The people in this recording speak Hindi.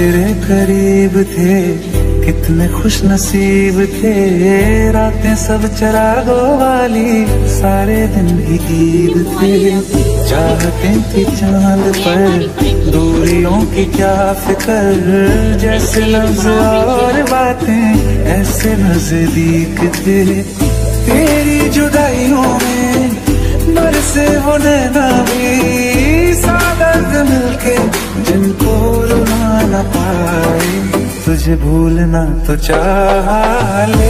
तेरे करीब थे, कितने खुश नसीब थे। रातें सब चरागो वाली, सारे दिन भी ईद थे। चाहते थी चाँद पर दूरियों की क्या फिकर, जैसे लफ्ज और बातें, ऐसे नज़दीक थे। तेरी जुदाइयों में बरसे वो नैना भी पाए तुझे भूलना तो चाह भुला